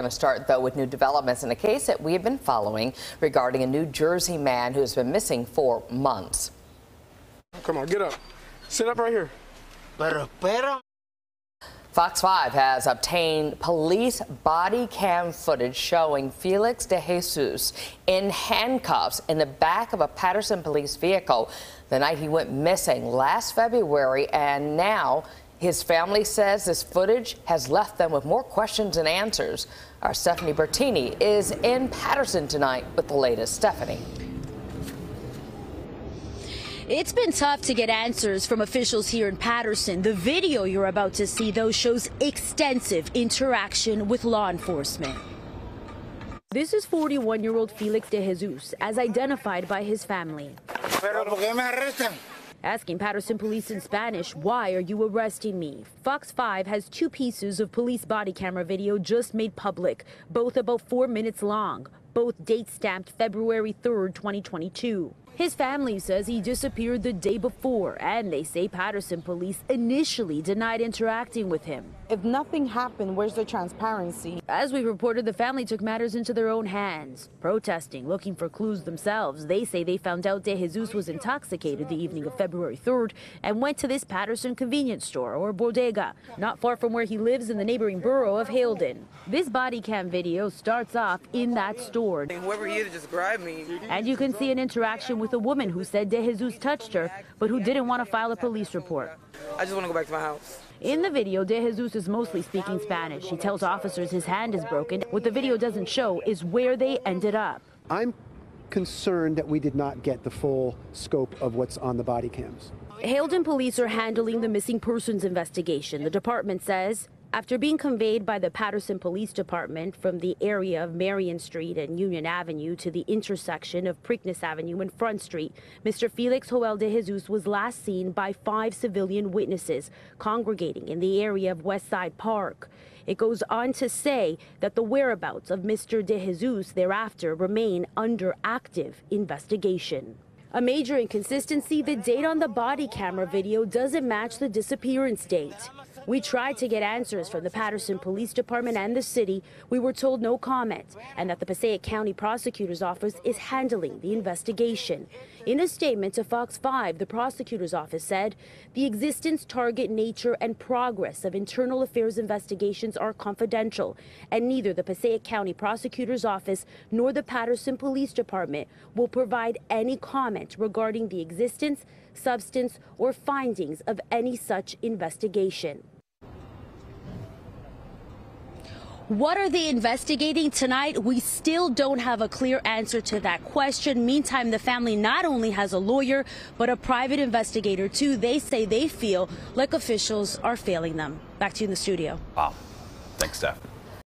Going to start, though, with new developments in a case that we have been following regarding a New Jersey man who has been missing for months. Come on, get up. Sit up right here. Pero espera. Fox 5 has obtained police body cam footage showing Felix de Jesus in handcuffs in the back of a Paterson police vehicle the night he went missing last February, and now his family says this footage has left them with more questions than answers. Our Stephanie Bertini is in Paterson tonight with the latest. Stephanie. It's been tough to get answers from officials here in Paterson. The video you're about to see, though, shows extensive interaction with law enforcement. This is 41 year old Felix de Jesus, as identified by his family. Asking Paterson police in Spanish, why are you arresting me? Fox 5 has two pieces of police body camera video just made public, both about four minutes long, both date stamped February 3rd, 2022. His family says he disappeared the day before, and they say Paterson police initially denied interacting with him. If nothing happened, where's the transparency? As we reported, the family took matters into their own hands, protesting, looking for clues themselves. They say they found out De Jesus was intoxicated the evening of February 3rd and went to this Paterson convenience store or bodega, not far from where he lives in the neighboring borough of Haledon. This body cam video starts off in that store. Whoever he is just grabbed me. And you can see an interaction with a woman who said De Jesus touched her, but who didn't want to file a police report. I just want to go back to my house. In the video, De Jesus is mostly speaking Spanish. He tells officers his hand is broken. What the video doesn't show is where they ended up. I'm concerned that we did not get the full scope of what's on the body cams. Haledon police are handling the missing persons investigation. The department says after being conveyed by the Paterson Police Department from the area of Marion Street and Union Avenue to the intersection of Preakness Avenue and Front Street, Mr. Felix Joel de Jesus was last seen by five civilian witnesses congregating in the area of Westside Park. It goes on to say that the whereabouts of Mr. de Jesus thereafter remain under active investigation. A major inconsistency, the date on the body camera video doesn't match the disappearance date. We tried to get answers from the Paterson Police Department and the city. We were told no comment and that the Passaic County Prosecutor's Office is handling the investigation. In a statement to Fox 5, the prosecutor's office said the existence, target, nature, and progress of internal affairs investigations are confidential, and neither the Passaic County Prosecutor's Office nor the Paterson Police Department will provide any comment regarding the existence, substance, or findings of any such investigation. What are they investigating tonight? We still don't have a clear answer to that question. Meantime, the family not only has a lawyer, but a private investigator too. They say they feel like officials are failing them. Back to you in the studio. Wow. Thanks, Steph.